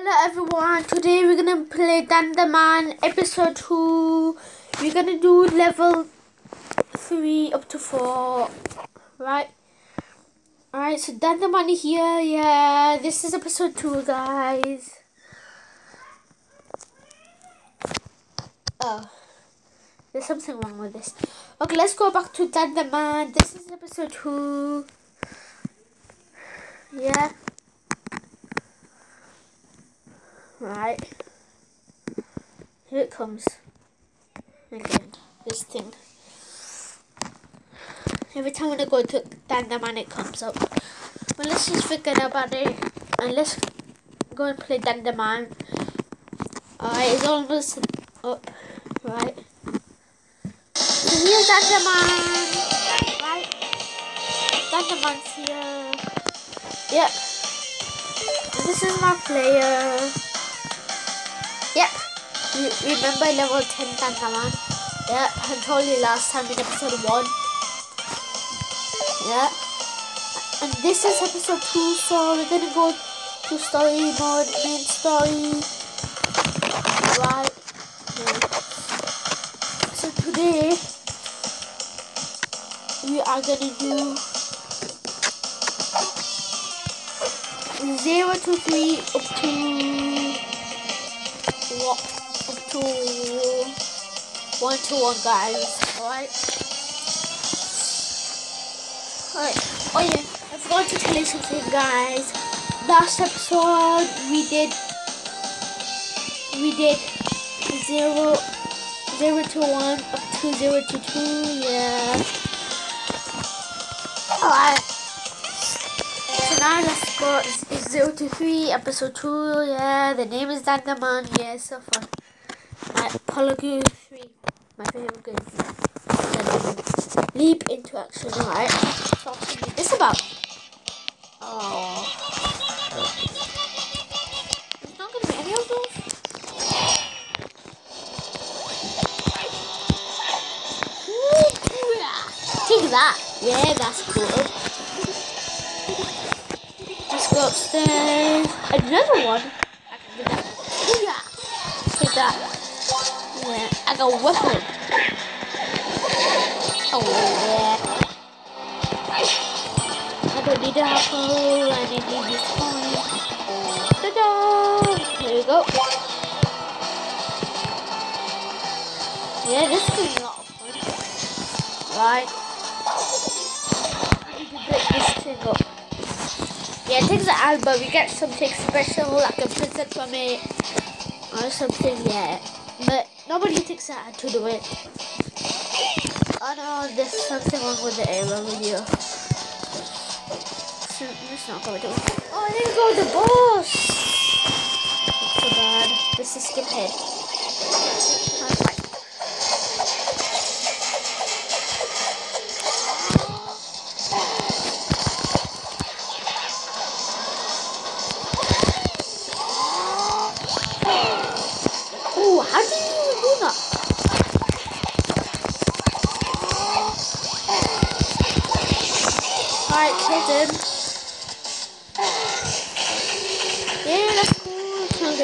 Hello everyone, today we're gonna play Dan the Man episode 2. We're gonna do level 3 up to 4. Right? Alright, so Dan the Man here, yeah. This is episode 2 guys. Oh. There's something wrong with this. Okay, let's go back to Dan the Man. This is episode 2. Yeah. Right. Here it comes. Again, this thing. Every time when I go to Dan the Man it comes up. Well, let's just forget about it. And let's go and play Dan the Man. Alright, it's almost up. Right. So here's Dan the Man. Right. Dan the Man's here. Yep. This is my player. Yep. Remember level 10 Tantaman? Yep, I told you last time in episode 1. Yep. And this is episode 2, so we're gonna go to story mode, main story. Right. So today, we are gonna do 0 to 3 up to up to 1 to 1 guys. Alright. Alright. Oh yeah. I forgot to tell you something guys. Last episode we did we did 0 0 to 1 up to 0 to 2 yeah. Alright. So now let's go it's 0 to 3 episode 2 yeah the name is Dan the Man yeah so fun my Polygon 3 my favorite game. Leap into action right so what's this about oh not gonna be Take that. Yeah that's cool go upstairs. Another one. I can get that. Yeah. Take that. Yeah. I got a weapon. Oh yeah. I don't need a apple. I need these coins. Ta-da! There you go. Yeah, this is a lot of fun. Right. I need to break this thing up. Yeah, it takes an hour, but we get something special, like a present from it, or something, yeah. But nobody takes hour to do it. Oh no, there's something wrong with the arrow video. So, it's not going to Oh, I didn't go to oh, the boss! Not so bad. This is skip head.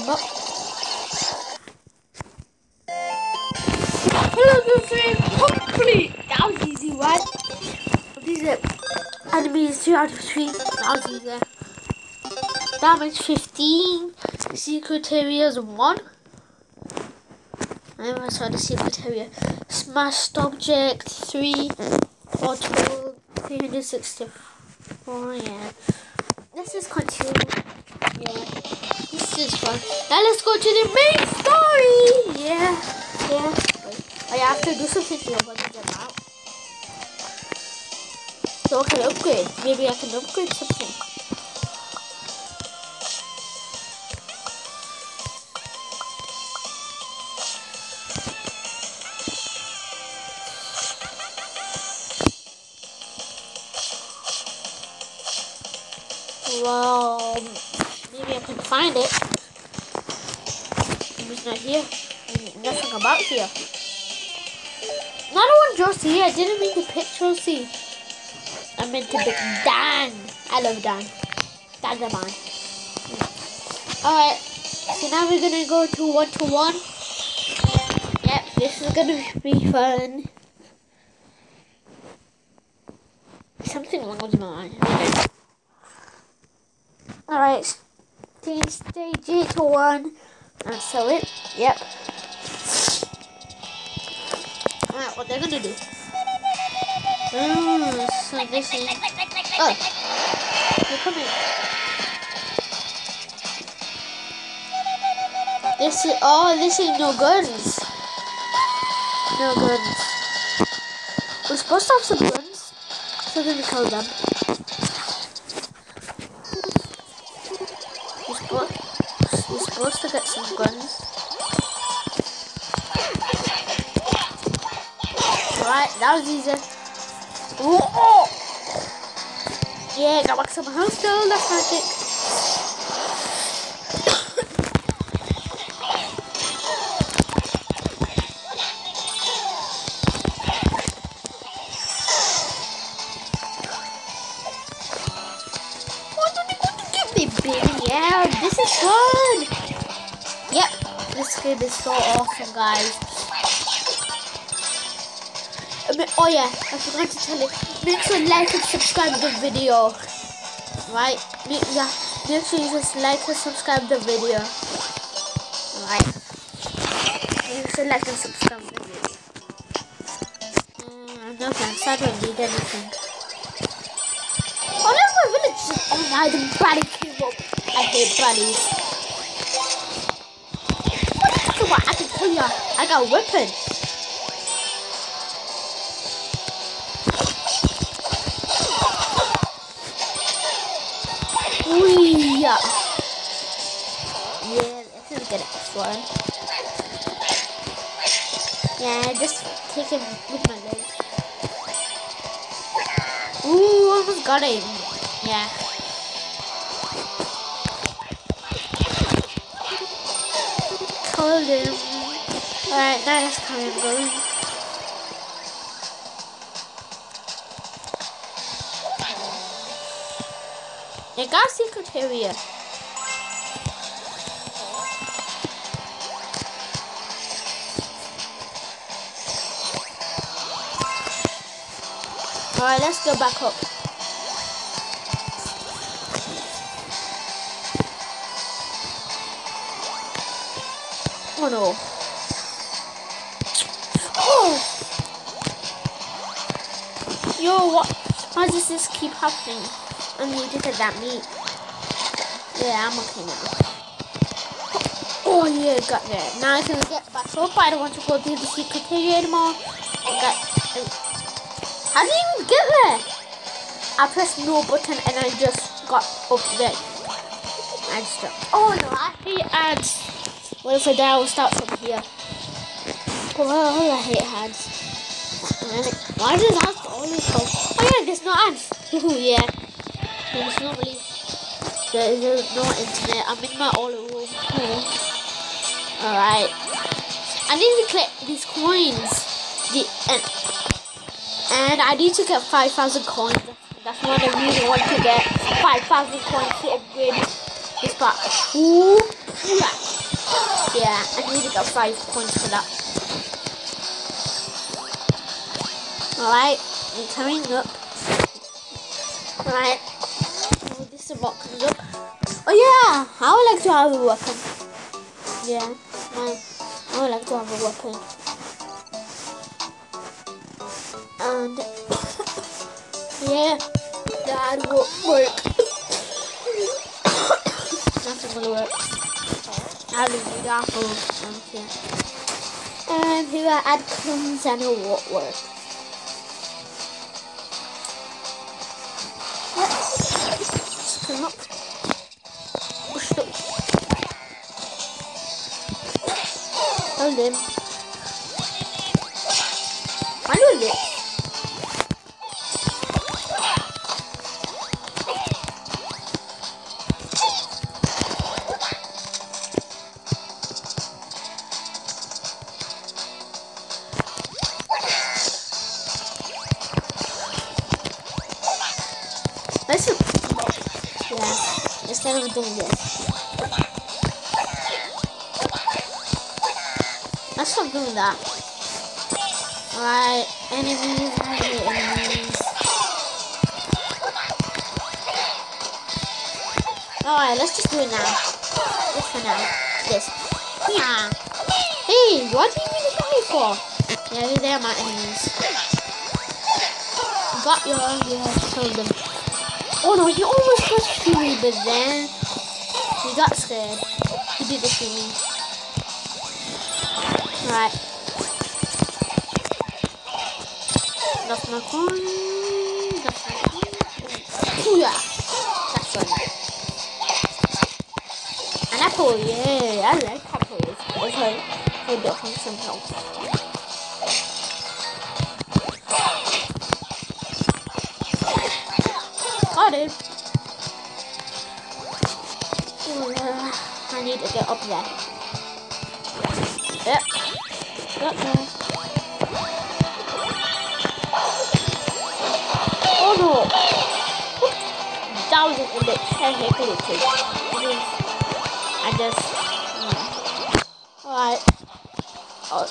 Killed. Hello, good friend. Hopefully, that was easy, right? These are enemies 2 out of 3. That was easy. Damage 15. Secret areas 1. I never saw the secret area. Smashed object 3. Portable 364. Yeah. This is continue. Yeah. This is fun. Now let's go to the main story. Yeah. Yeah. I have to do something out. So I can upgrade. Maybe I can upgrade something. Maybe I can find it. It's not here. Nothing about here. Another one Josie. I didn't mean to pick Josie. I meant to pick Dan. I love Dan. Dan's a man. Alright. so now we're gonna go to one to one. Yep, this is gonna be fun. Something wrong with mine. Okay. Alright, stage eight to one. Uh, and sell it. Yep. Alright, what they're gonna do. Oh, so this is. Oh, you're coming. This is. Oh, this is no guns. No guns. We're supposed to have some guns, so then we kill them. We're supposed, we're supposed to get some guns. Right, that was easy. Oh! Yeah, got back to my house though, that's magic. Yeah, this is fun. Yep, this game is so awesome, guys. Oh yeah, I forgot to tell you. Make sure like and subscribe the video. Right? Yeah, make sure you just like and subscribe the video. Right? Make sure like and subscribe the video. Mm, no I don't need anything. Oh no, my village oh my the buddy came up. I hate buddies. What? I can tell you I got a weapon. Yeah. Yeah, this is good one. Yeah, just take him with my leg. Ooh, almost got him. Yeah. Alright, that is kind of going. You got secret area. Alright, let's go back up. Oh no. Oh! Yo, what? Why does this keep happening? I need to get that meat. Yeah, I'm okay now. Oh, oh yeah, got there. Now I can get back up. I don't want to go through the secret area anymore. I got. How did you even get there? I pressed no button and I just got up there. I just. Oh no, I hate ads. What if I die? I'll start from here. Oh, I hate hands. Why does ads always come? Oh yeah, there's no ads. Oh, yeah. There's not really, there is no internet. I'm in my old room. Hmm. Alright. I need to collect these coins. The, and, and I need to get 5,000 coins. That's what I really want to get. 5,000 coins to upgrade this part. Ooh. Yeah, I need to get 5 points for that. Alright, I'm coming up. Alright oh, this what comes up. Oh yeah, I would like to have a weapon. Yeah, I would like to have a weapon. And yeah, that will work. Nothing will work. And here I add and won't work. come up. Uçtu. Öldüm. Hani Nasıl? Yeah, instead of doing this. Let's stop doing that. Alright, enemies, enemies. Alright, let's just do it now. Just for now. This. Yeah. Hey, what do you need to me for? Yeah, they're my enemies. Got your, yeah, killed them. Oh no, he almost rescued me, but then he got scared. He did this to me. Right. That's my coin. That's my coin. Yeah. That's one. An apple, yeah. I like apples. Okay. Hold up some health. It. Uh, I need to get up there. Yep. Got there. Oh no! That was a glitch. I hate glitches. I just... Yeah. Alright. Oh.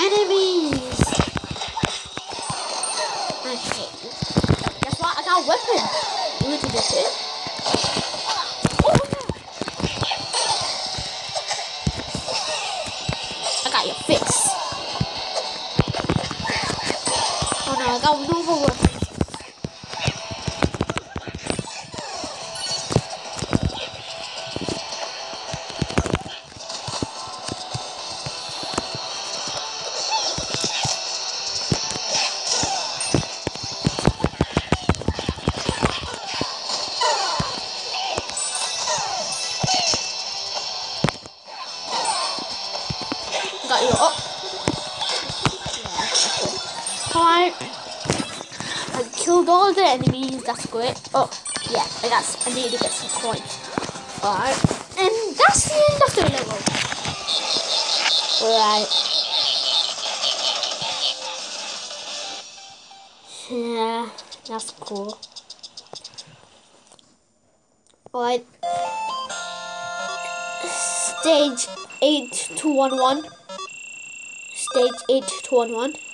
Enemies! Weapon. You I got your fix. Oh no, I got another weapon. Alright. I killed all the enemies, that's great. Oh, yeah, I got I need to get some coins. Alright. And that's the end of the level. Alright. Yeah, that's cool. Alright. Stage 8211. Stage 8211.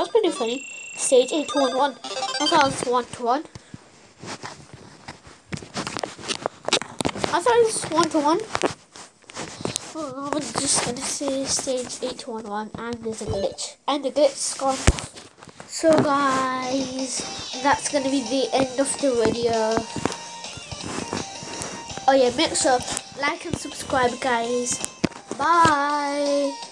That's pretty funny. Stage 8211. I thought it was 1 to 1. I thought it was 1 to 1. Oh, I'm just gonna say stage 8211 and there's a glitch. And the glitch's gone. So guys, that's gonna be the end of the video. Oh yeah, make sure like and subscribe guys. Bye.